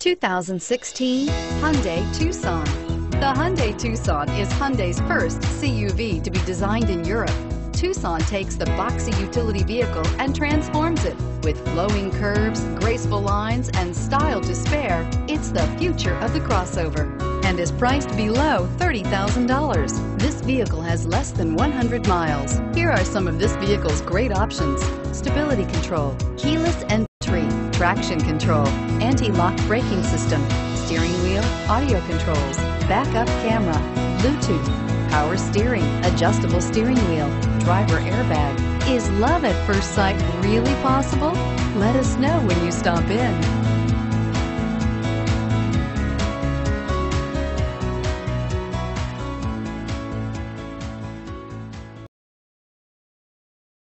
2016 Hyundai Tucson. The Hyundai Tucson is Hyundai's first CUV to be designed in Europe. Tucson takes the boxy utility vehicle and transforms it. With flowing curves, graceful lines, and style to spare, it's the future of the crossover and is priced below $30,000. This vehicle has less than 100 miles. Here are some of this vehicle's great options. Stability control, keyless entry, traction control, anti-lock braking system, steering wheel, audio controls, backup camera, Bluetooth, power steering, adjustable steering wheel, driver airbag. Is love at first sight really possible? Let us know when you stop in.